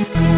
Bye.